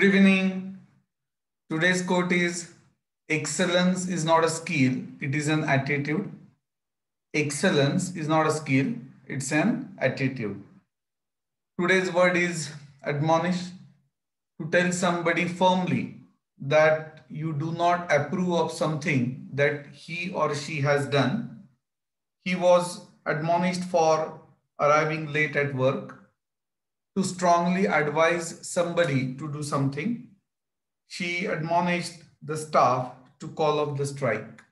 Good evening. Today's quote is Excellence is not a skill, it is an attitude. Excellence is not a skill, it's an attitude. Today's word is admonish. To tell somebody firmly that you do not approve of something that he or she has done. He was admonished for arriving late at work to strongly advise somebody to do something. She admonished the staff to call off the strike.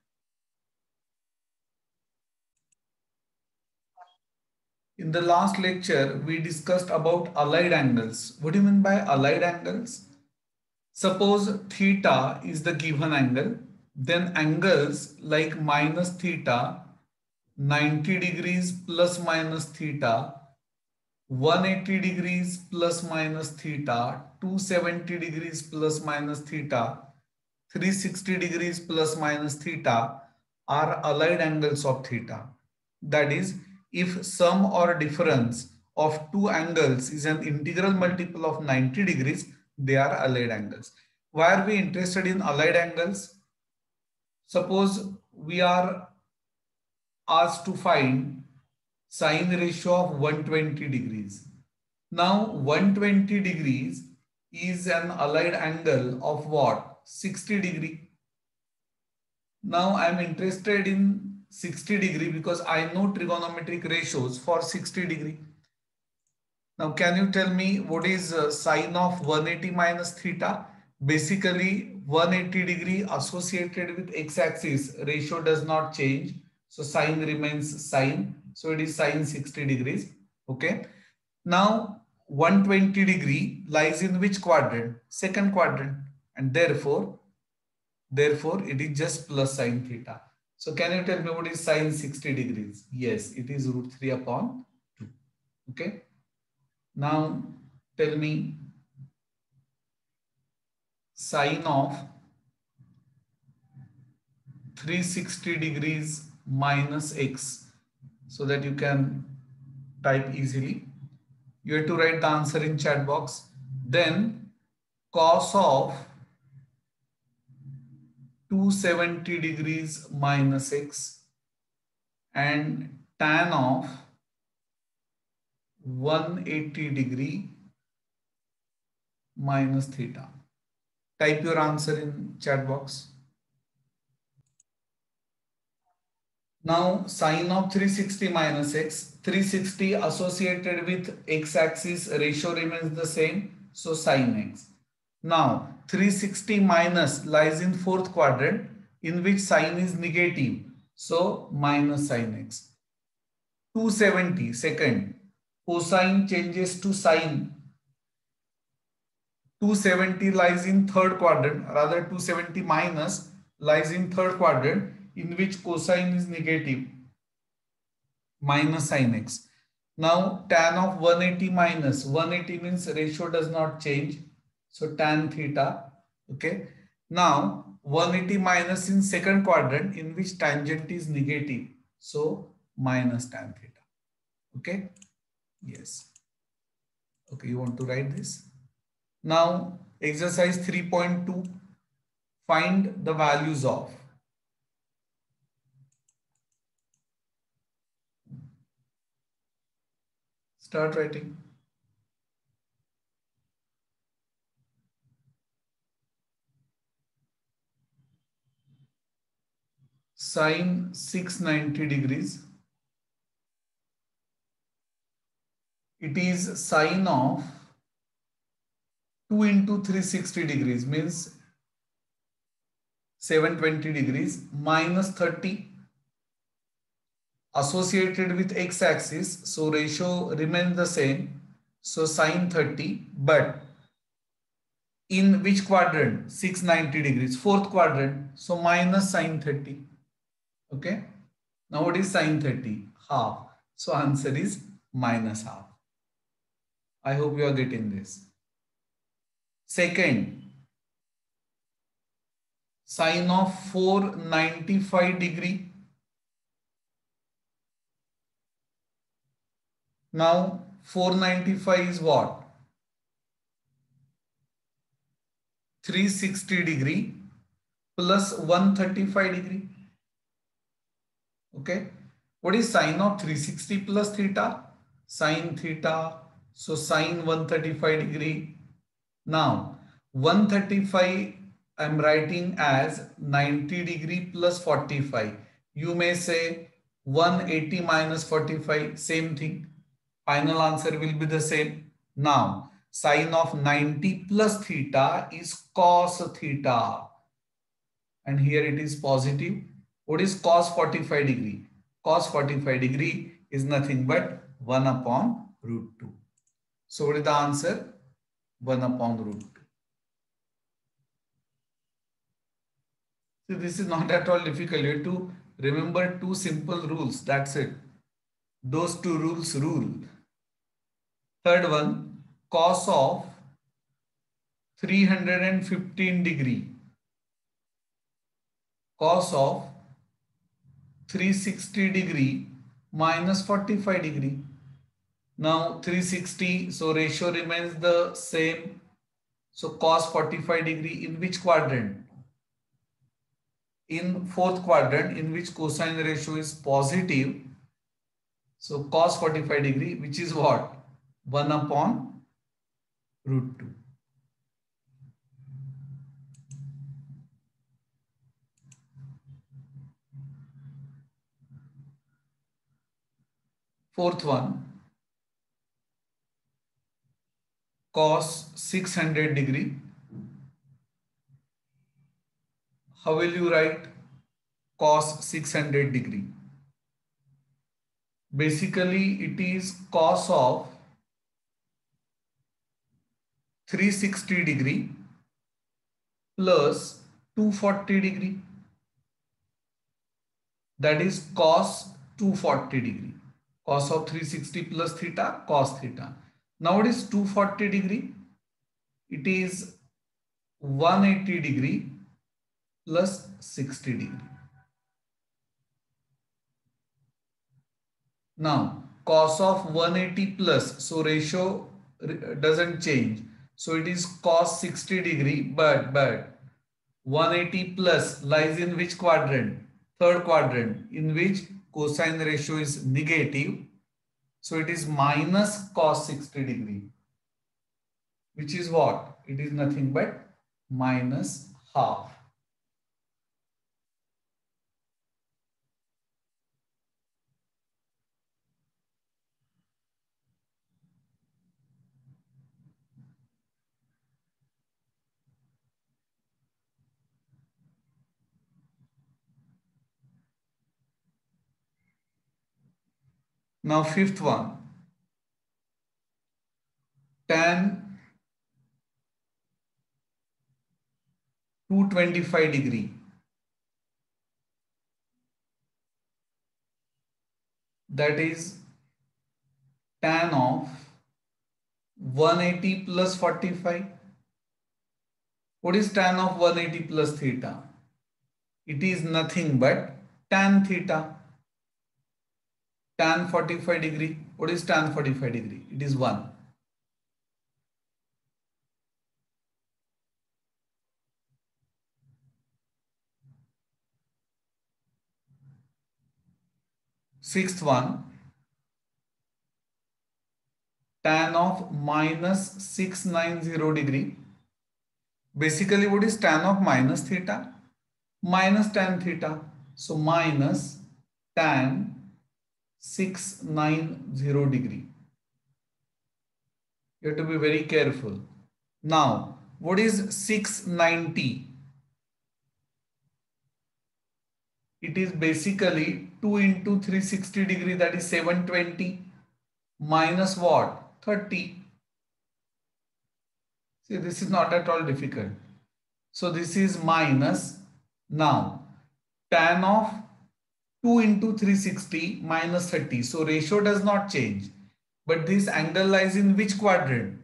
In the last lecture, we discussed about allied angles. What do you mean by allied angles? Suppose theta is the given angle, then angles like minus theta, 90 degrees plus minus theta, 180 degrees plus minus theta, 270 degrees plus minus theta, 360 degrees plus minus theta are allied angles of theta. That is, if sum or difference of two angles is an integral multiple of 90 degrees, they are allied angles. Why are we interested in allied angles? Suppose we are asked to find sine ratio of 120 degrees. Now 120 degrees is an allied angle of what? 60 degree. Now I am interested in 60 degree because I know trigonometric ratios for 60 degree. Now can you tell me what is uh, sine of 180 minus theta? Basically 180 degree associated with x-axis ratio does not change. So sine remains sine so it is sine 60 degrees. Okay. Now 120 degree lies in which quadrant? Second quadrant. And therefore, therefore it is just plus sine theta. So can you tell me what is sine 60 degrees? Yes, it is root 3 upon 2. Okay. Now tell me sine of 360 degrees minus x so that you can type easily. You have to write the answer in chat box. Then cos of 270 degrees minus x and tan of 180 degree minus theta. Type your answer in chat box. Now sine of 360 minus x, 360 associated with x-axis ratio remains the same. So sine x. Now 360 minus lies in fourth quadrant in which sine is negative. So minus sine x. 270 second cosine changes to sine 270 lies in third quadrant rather 270 minus lies in third quadrant in which cosine is negative minus sin x. Now tan of 180 minus 180 means ratio does not change. So tan theta. Okay. Now 180 minus in second quadrant in which tangent is negative. So minus tan theta. Okay. Yes. Okay. You want to write this? Now exercise 3.2. Find the values of Start writing. Sine 690 degrees. It is sine of 2 into 360 degrees means 720 degrees minus 30 associated with x-axis. So ratio remains the same. So sine 30, but in which quadrant? 690 degrees, fourth quadrant. So minus sine 30. Okay. Now what is sine 30? Half. So answer is minus half. I hope you are getting this. Second, sine of 495 degree Now 495 is what? 360 degree plus 135 degree. Okay. What is sine of 360 plus theta? Sine theta. So sine 135 degree. Now 135 I'm writing as 90 degree plus 45. You may say 180 minus 45, same thing. Final answer will be the same. Now, sine of 90 plus theta is cos theta. And here it is positive. What is cos 45 degree? Cos 45 degree is nothing but 1 upon root 2. So what is the answer? 1 upon root 2. So this is not at all difficult. You have to remember two simple rules. That's it. Those two rules rule. Third one, cos of 315 degree. Cos of 360 degree minus 45 degree. Now 360, so ratio remains the same. So cos 45 degree in which quadrant? in fourth quadrant in which cosine ratio is positive. So cos 45 degree, which is what? 1 upon root 2. Fourth one, cos 600 degree how will you write cos 600 degree? Basically, it is cos of 360 degree plus 240 degree. That is cos 240 degree. Cos of 360 plus theta, cos theta. Now it is 240 degree. It is 180 degree plus 60 degree. Now cos of 180 plus, so ratio doesn't change. So it is cos 60 degree, but, but 180 plus lies in which quadrant? Third quadrant, in which cosine ratio is negative. So it is minus cos 60 degree, which is what? It is nothing but minus half. Now fifth one, tan 225 degree. That is tan of 180 plus 45. What is tan of 180 plus theta? It is nothing but tan theta tan 45 degree. What is tan 45 degree? It is 1. Sixth one, tan of minus 690 degree. Basically, what is tan of minus theta? Minus tan theta. So minus tan 690 degree. You have to be very careful. Now, what is 690? It is basically 2 into 360 degree that is 720 minus what? 30. See, this is not at all difficult. So this is minus. Now, tan of 2 into 360 minus 30. So ratio does not change. But this angle lies in which quadrant?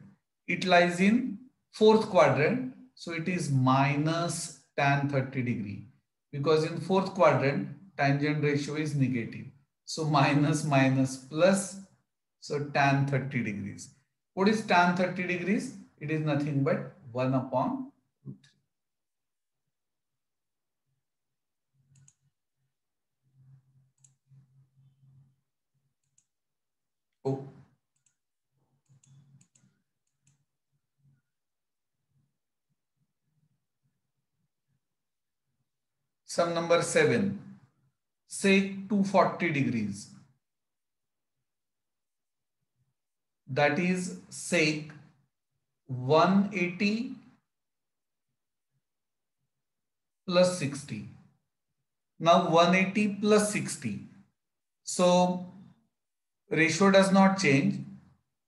It lies in fourth quadrant. So it is minus tan 30 degree. Because in fourth quadrant, tangent ratio is negative. So minus minus plus. So tan 30 degrees. What is tan 30 degrees? It is nothing but 1 upon Oh. Sum number 7. say 240 degrees. That is sec 180 plus 60. Now 180 plus 60. So ratio does not change,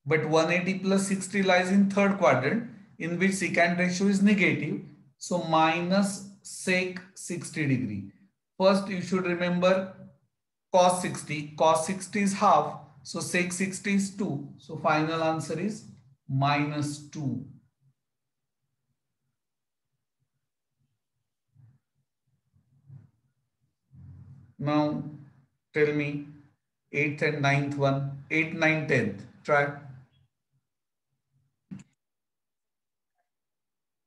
but 180 plus 60 lies in third quadrant in which secant ratio is negative. So minus sec 60 degree. First you should remember cos 60. Cos 60 is half. So sec 60 is 2. So final answer is minus 2. Now tell me 8th and 9th one, 8th, 9th, 10th. Try.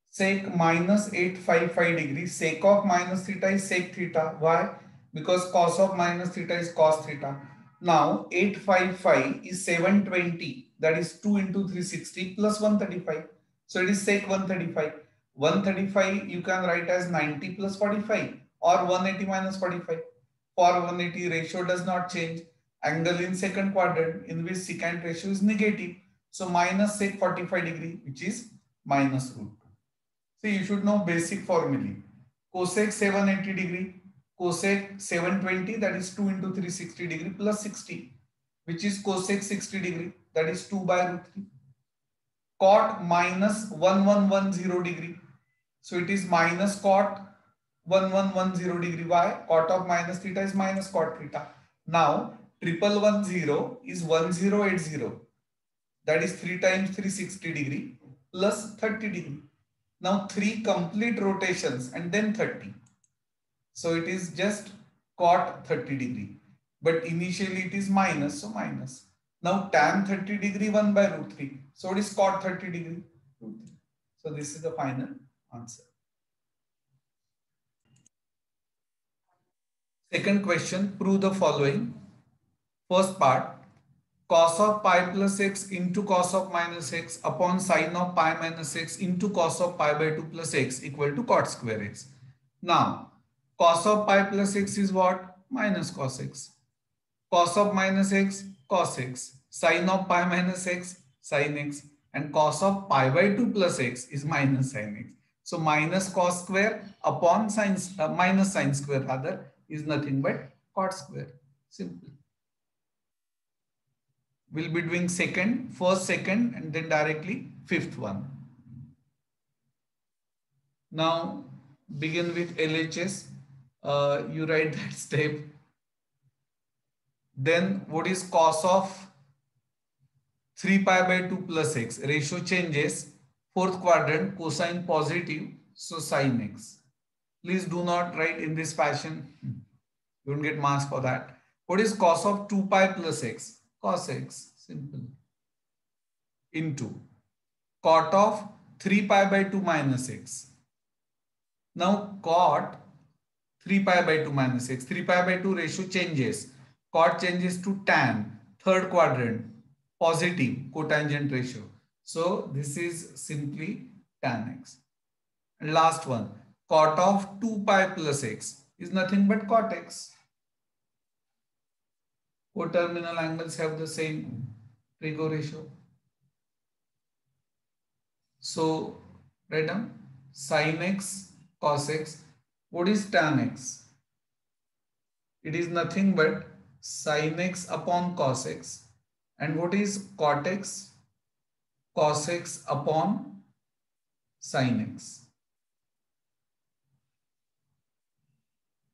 Sec minus 855 degrees. Sec of minus theta is sec theta. Why? Because cos of minus theta is cos theta. Now 855 is 720. That is 2 into 360 plus 135. So it is sec 135. 135 you can write as 90 plus 45 or 180 minus 45 for 180 ratio does not change. Angle in second quadrant in which secant ratio is negative. So minus sec 45 degree which is minus root 2. So you should know basic formulae. Cosec 780 degree, cosec 720 that is 2 into 360 degree plus 60 which is cosec 60 degree that is 2 by root 3. Cot minus 1110 degree. So it is minus cot 1110 degree. Why? Cot of minus theta is minus cot theta. Now, triple one zero is 1080. That is 3 times 360 degree plus 30 degree. Now 3 complete rotations and then 30. So it is just cot 30 degree. But initially it is minus, so minus. Now tan 30 degree 1 by root 3. So it is cot 30 degree root 3. So this is the final answer. Second question, prove the following. First part, cos of pi plus x into cos of minus x upon sine of pi minus x into cos of pi by 2 plus x equal to cot square x. Now, cos of pi plus x is what? Minus cos x. Cos of minus x, cos x. Sine of pi minus x, sin x. And cos of pi by 2 plus x is minus sin x. So minus cos square upon sine, uh, minus sine square rather is nothing but cot square. Simple. We'll be doing second, first, second, and then directly fifth one. Now begin with LHS. Uh, you write that step. Then what is cos of 3 pi by 2 plus x? Ratio changes. Fourth quadrant, cosine positive, so sine x. Please do not write in this fashion. You don't get marks for that. What is cos of 2 pi plus x? Cos x, simple. Into cot of 3 pi by 2 minus x. Now cot 3 pi by 2 minus x. 3 pi by 2 ratio changes. Cot changes to tan, third quadrant, positive cotangent ratio. So this is simply tan x. And last one, cot of 2 pi plus x is nothing but cot x. Co-terminal angles have the same Trigo ratio. So write down sin x cos x. What is tan x? It is nothing but sin x upon cos x. And what is cot x? Cos x upon sin x.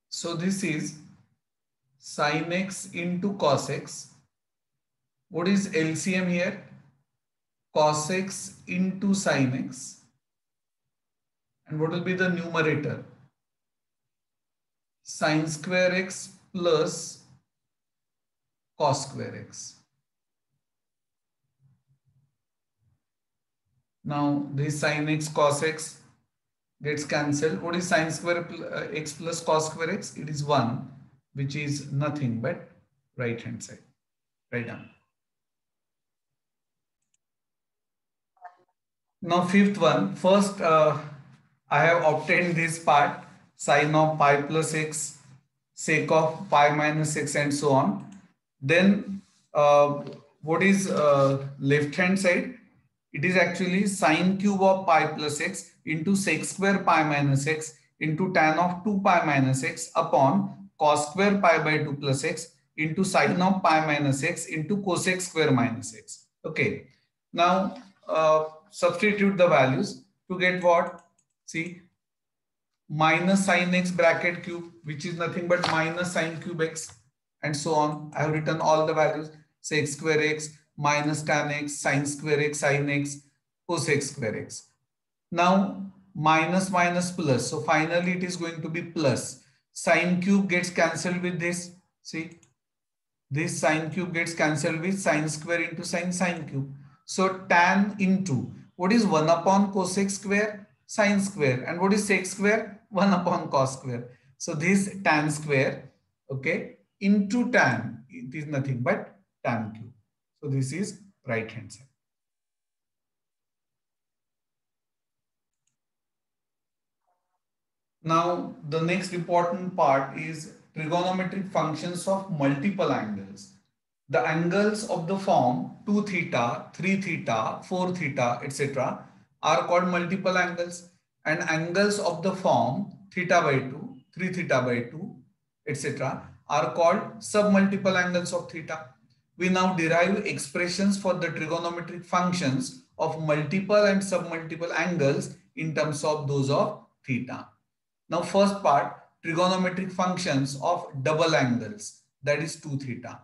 So this is sin x into cos x. What is LCM here? Cos x into sin x. And what will be the numerator? Sin square x plus cos square x. Now this sin x cos x gets cancelled. What is sin square uh, x plus cos square x? It is 1, which is nothing but right hand side. Right done. Now fifth one. First, uh, I have obtained this part sine of pi plus x, sec of pi minus x and so on. Then uh, what is uh, left hand side? It is actually sine cube of pi plus x into sec square pi minus x into tan of 2 pi minus x upon cos square pi by 2 plus x into sine of pi minus x into cosec square minus x. Okay. Now uh, substitute the values to get what? See minus sine x bracket cube which is nothing but minus sine cube x and so on. I have written all the values sec square x minus tan x sine square x sine x cosec square x. Now minus minus plus. So finally it is going to be plus. Sine cube gets cancelled with this. See, this sine cube gets cancelled with sine square into sine sine cube. So tan into what is 1 upon cosec square? Sine square. And what is sec square? 1 upon cos square. So this tan square, okay, into tan, it is nothing but tan cube. So this is right hand side. Now, the next important part is trigonometric functions of multiple angles. The angles of the form 2 theta, 3 theta, 4 theta, etc. are called multiple angles and angles of the form theta by 2, 3 theta by 2, etc. are called submultiple angles of theta. We now derive expressions for the trigonometric functions of multiple and submultiple angles in terms of those of theta. Now first part, trigonometric functions of double angles, that is 2 theta.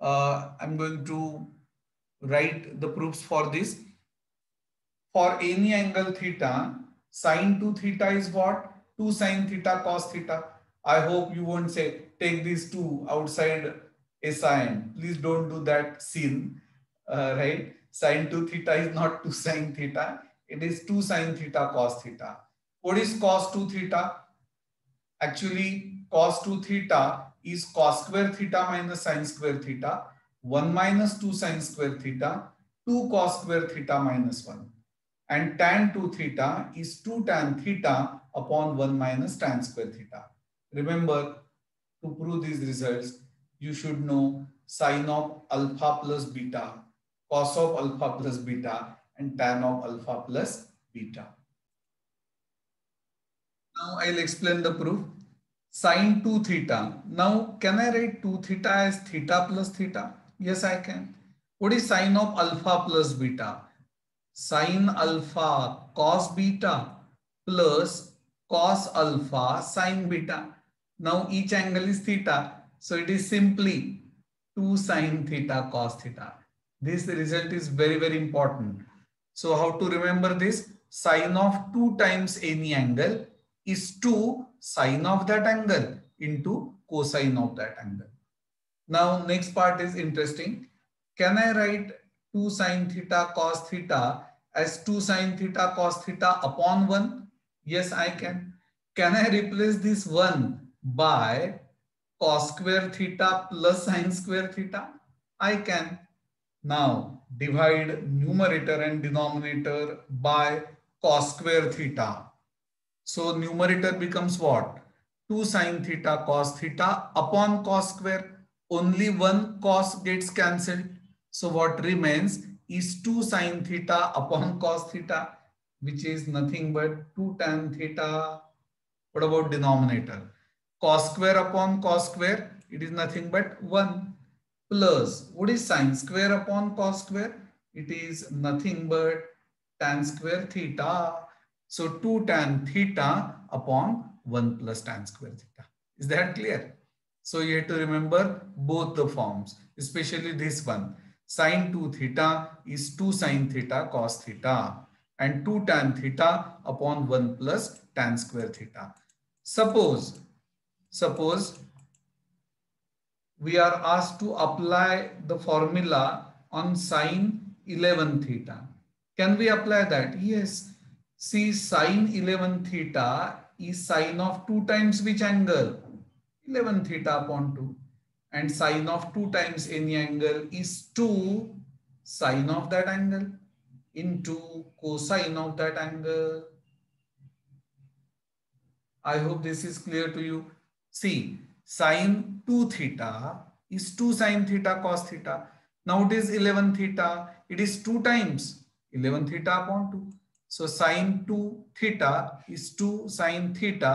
Uh, I'm going to write the proofs for this. For any angle theta, sine 2 theta is what? 2 sine theta cos theta. I hope you won't say take these two outside a SIN. Please don't do that sin, uh, right? Sine 2 theta is not 2 sine theta. It is 2 sine theta cos theta. What is cos 2 theta? Actually, cos 2 theta is cos square theta minus sine square theta. 1 minus 2 sine square theta. 2 cos square theta minus 1. And tan 2 theta is 2 tan theta upon 1 minus tan square theta. Remember, to prove these results, you should know sine of alpha plus beta, cos of alpha plus beta, and tan of alpha plus beta. I'll explain the proof. Sine 2 theta. Now can I write 2 theta as theta plus theta? Yes, I can. What is sine of alpha plus beta? Sine alpha cos beta plus cos alpha sine beta. Now each angle is theta. So it is simply 2 sine theta cos theta. This result is very, very important. So how to remember this? Sine of 2 times any angle is 2 sine of that angle into cosine of that angle. Now next part is interesting. Can I write 2 sine theta cos theta as 2 sine theta cos theta upon 1? Yes, I can. Can I replace this 1 by cos square theta plus sine square theta? I can. Now divide numerator and denominator by cos square theta. So numerator becomes what? 2 sine theta cos theta upon cos square. Only one cos gets cancelled. So what remains is 2 sine theta upon cos theta, which is nothing but 2 tan theta. What about denominator? Cos square upon cos square, it is nothing but 1 plus, what is sine square upon cos square? It is nothing but tan square theta. So 2 tan theta upon 1 plus tan square theta. Is that clear? So you have to remember both the forms, especially this one. Sine 2 theta is 2 sine theta cos theta and 2 tan theta upon 1 plus tan square theta. Suppose, suppose we are asked to apply the formula on sine 11 theta. Can we apply that? Yes See sine 11 theta is sine of 2 times which angle? 11 theta upon 2. And sine of 2 times any angle is 2 sine of that angle. into cosine of that angle. I hope this is clear to you. See, sine 2 theta is 2 sine theta cos theta. Now it is 11 theta. It is 2 times 11 theta upon 2. So sine 2 theta is 2 sine theta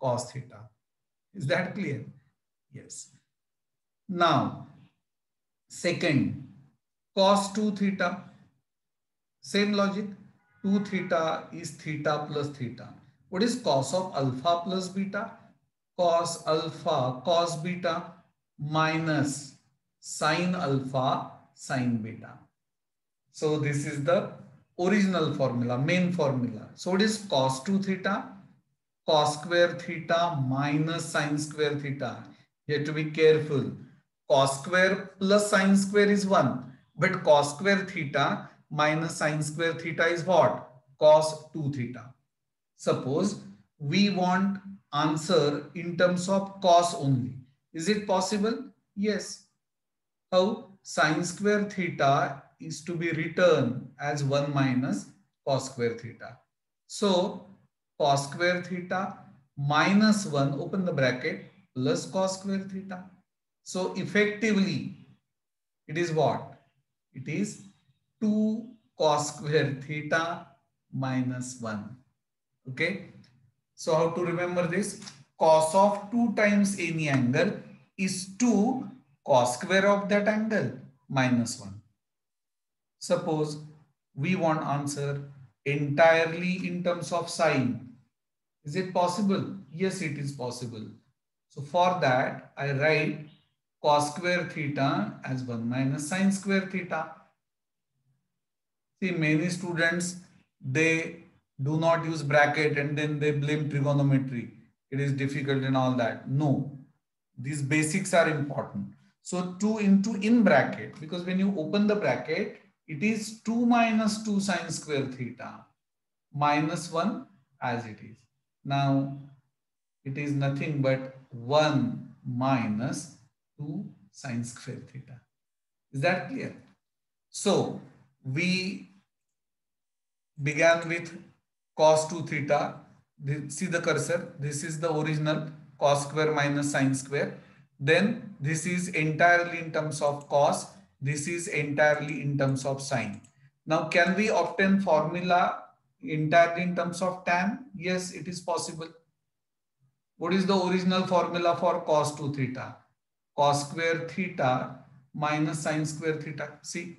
cos theta. Is that clear? Yes. Now, second, cos 2 theta. Same logic. 2 theta is theta plus theta. What is cos of alpha plus beta? Cos alpha cos beta minus sine alpha sine beta. So this is the original formula, main formula. So it is cos 2 theta, cos square theta minus sine square theta. You have to be careful. Cos square plus sine square is 1. But cos square theta minus sine square theta is what? Cos 2 theta. Suppose we want answer in terms of cos only. Is it possible? Yes. How? Sine square theta is to be written as 1 minus cos square theta. So cos square theta minus 1, open the bracket, plus cos square theta. So effectively, it is what? It is 2 cos square theta minus 1. Okay. So how to remember this? Cos of 2 times any angle is 2 cos square of that angle minus 1. Suppose we want answer entirely in terms of sine. Is it possible? Yes, it is possible. So for that, I write cos square theta as 1 minus sine square theta. See, many students, they do not use bracket and then they blame trigonometry. It is difficult and all that. No, these basics are important. So 2 into in bracket, because when you open the bracket, it is 2 minus 2 sine square theta minus 1 as it is. Now, it is nothing but 1 minus 2 sine square theta. Is that clear? So, we began with cos 2 theta. See the cursor. This is the original cos square minus sine square. Then this is entirely in terms of cos this is entirely in terms of sine. Now, can we obtain formula entirely in terms of tan? Yes, it is possible. What is the original formula for cos 2 theta? Cos square theta minus sine square theta. See,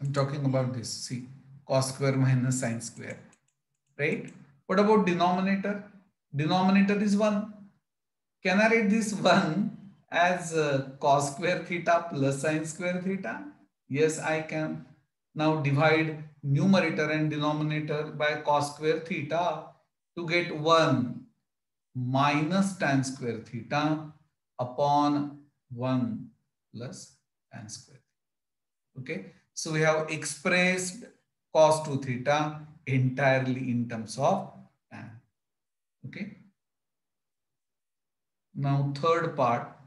I'm talking about this. See, cos square minus sine square. Right? What about denominator? Denominator is 1. Can I write this 1 as uh, cos square theta plus sine square theta? Yes, I can. Now divide numerator and denominator by cos square theta to get 1 minus tan square theta upon 1 plus tan square. Okay, so we have expressed cos 2 theta entirely in terms of tan. Okay. Now third part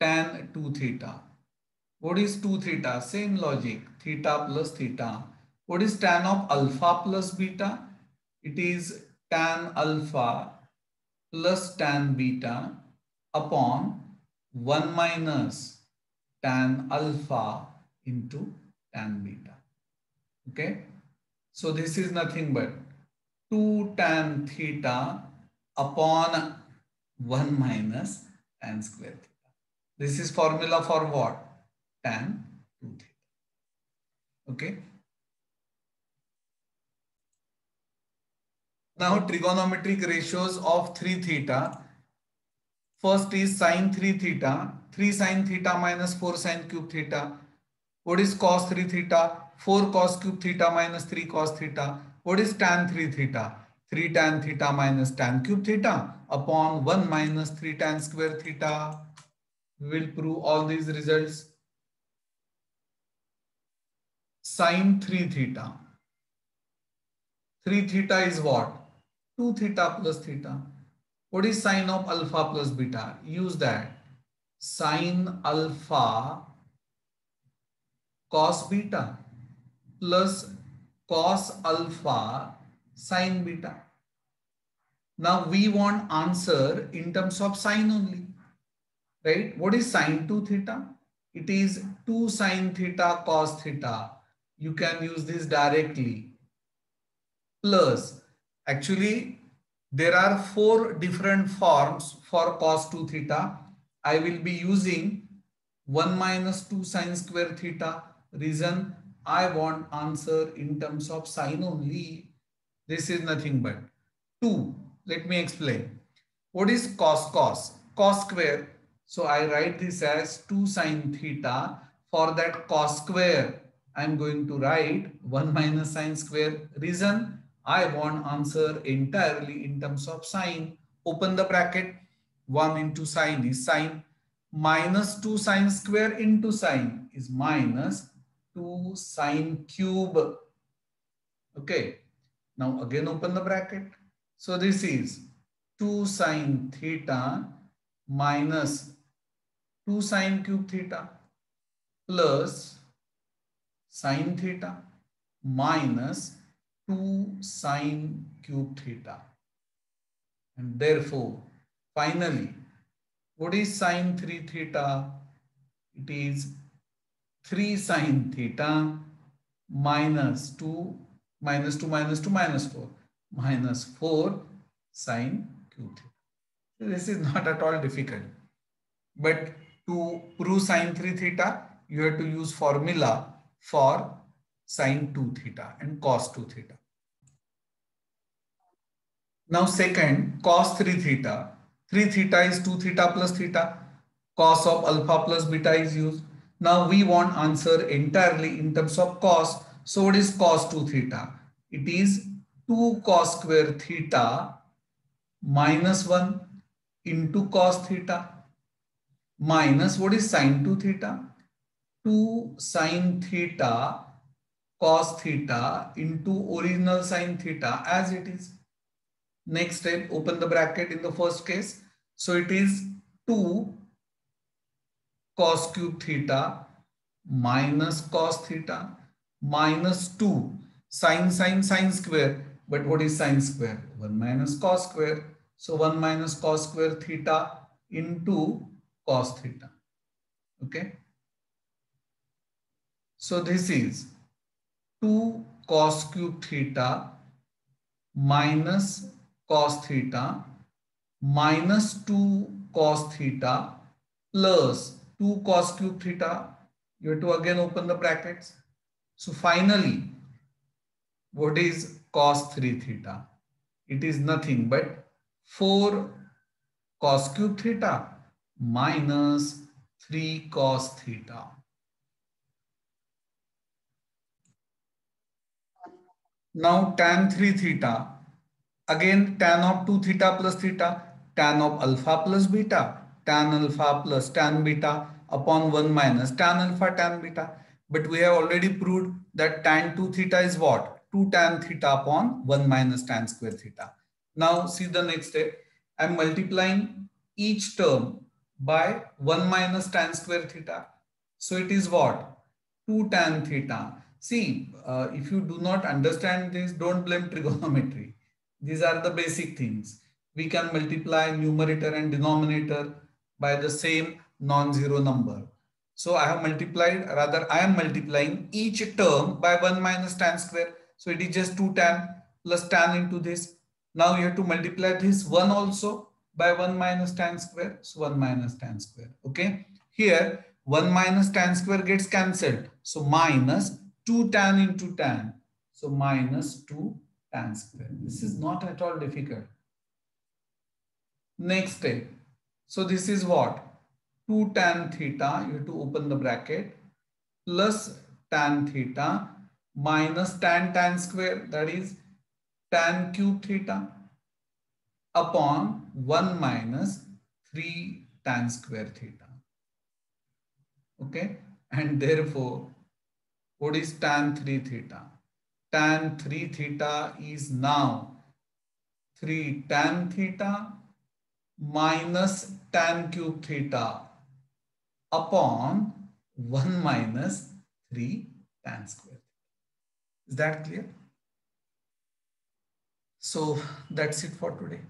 tan 2 theta. What is 2 theta? Same logic, theta plus theta. What is tan of alpha plus beta? It is tan alpha plus tan beta upon 1 minus tan alpha into tan beta. Okay. So this is nothing but 2 tan theta upon 1 minus tan square theta. This is formula for what? Tan 2 theta. Okay. Now trigonometric ratios of 3 theta. First is sine 3 theta. 3 sine theta minus 4 sine cube theta. What is cos 3 theta? 4 cos cube theta minus 3 cos theta. What is tan 3 theta? 3 tan theta minus tan cube theta upon 1 minus 3 tan square theta we will prove all these results. Sine 3 theta. 3 theta is what? 2 theta plus theta. What is sine of alpha plus beta? Use that. Sine alpha cos beta plus cos alpha sine beta. Now we want answer in terms of sine only, right? What is sine 2 theta? It is 2 sine theta cos theta. You can use this directly. Plus, actually, there are four different forms for cos 2 theta. I will be using 1 minus 2 sine square theta. Reason I want answer in terms of sine only. This is nothing but 2. Let me explain. What is cos cos? Cos square. So I write this as 2 sine theta. For that cos square, I am going to write 1 minus sine square. Reason I want answer entirely in terms of sine. Open the bracket. 1 into sine is sine. Minus 2 sine square into sine is minus 2 sine cube. Okay. Now again open the bracket. So this is 2 sine theta minus 2 sine cube theta plus sine theta minus 2 sine cube theta. And therefore, finally, what is sine 3 theta? It is 3 sine theta minus 2 minus 2 minus 2 minus 4 minus 4 sine cube theta. This is not at all difficult. But to prove sine 3 theta, you have to use formula for sine 2 theta and cos 2 theta. Now second, cos 3 theta. 3 theta is 2 theta plus theta. Cos of alpha plus beta is used. Now we want answer entirely in terms of cos. So what is cos 2 theta? It is 2 cos square theta minus 1 into cos theta minus what is sine 2 theta? 2 sine theta cos theta into original sine theta as it is. Next step, open the bracket in the first case. So it is 2 cos cube theta minus cos theta minus 2 sine sine sine square. But what is sine square? 1 minus cos square. So 1 minus cos square theta into cos theta. Okay. So this is 2 cos cube theta minus cos theta minus 2 cos theta plus 2 cos cube theta. You have to again open the brackets. So finally, what is cos 3 theta? It is nothing but 4 cos cube theta minus 3 cos theta. Now tan 3 theta, again tan of 2 theta plus theta, tan of alpha plus beta, tan alpha plus tan beta upon 1 minus tan alpha tan beta. But we have already proved that tan 2 theta is what? 2 tan theta upon 1 minus tan square theta. Now see the next step. I am multiplying each term by 1 minus tan square theta. So it is what? 2 tan theta. See, uh, if you do not understand this, don't blame trigonometry. These are the basic things. We can multiply numerator and denominator by the same non-zero number. So I have multiplied, rather I am multiplying each term by 1 minus tan square. So it is just 2 tan plus tan into this. Now you have to multiply this 1 also by 1 minus tan square. So 1 minus tan square. Okay. Here 1 minus tan square gets cancelled. So minus 2 tan into tan. So minus 2 tan square. This is not at all difficult. Next step. So this is what? 2 tan theta, you have to open the bracket, plus tan theta minus tan tan square, that is tan cube theta upon 1 minus 3 tan square theta. Okay, and therefore, what is tan 3 theta? Tan 3 theta is now 3 tan theta minus tan cube theta upon 1 minus 3 tan square. Is that clear? So that's it for today.